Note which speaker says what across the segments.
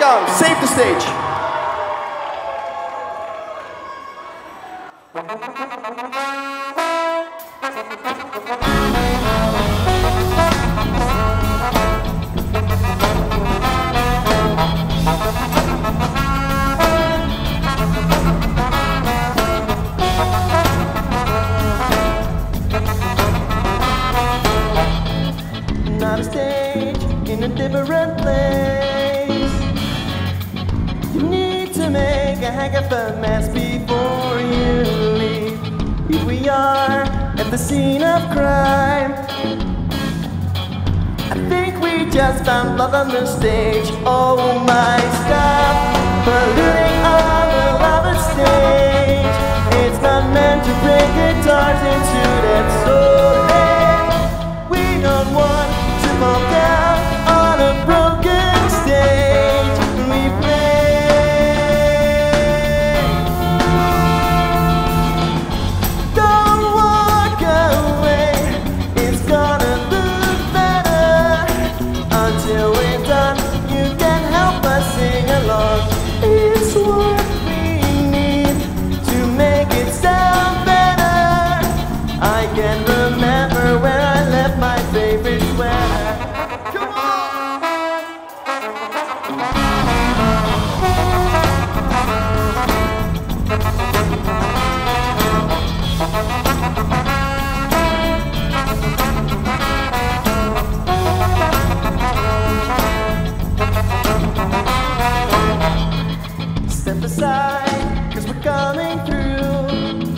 Speaker 1: down. Save the stage.
Speaker 2: Not a stage in a different place. Heck of a mess before you leave. Here we are at the scene of crime. I think we just found blood on the stage. Oh my stuff, polluting on the lava stage. It's not meant to break guitars into Step aside, cause we're coming through.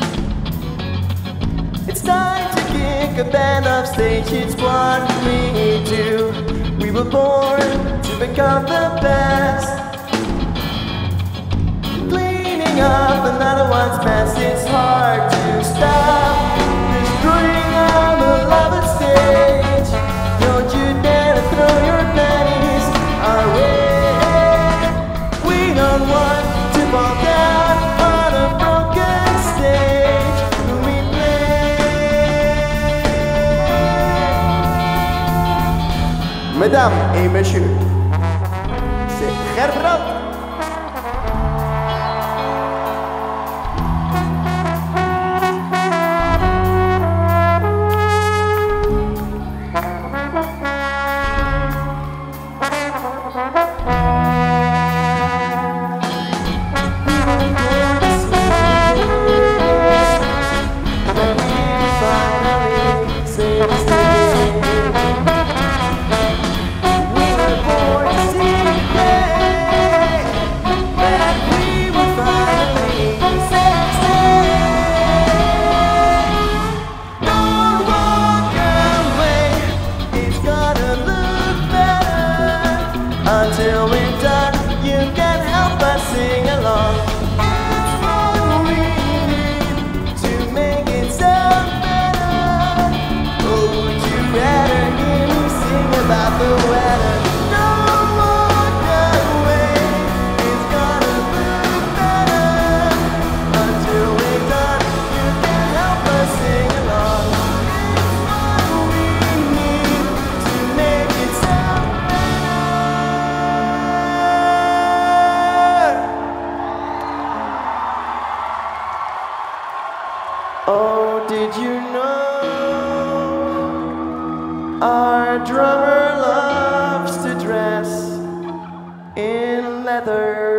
Speaker 2: It's time to kick a band off stage, it's what we do. We were born to become the
Speaker 1: Mesdames et messieurs, c'est Gerbrand.
Speaker 2: Our drummer loves to dress in leather?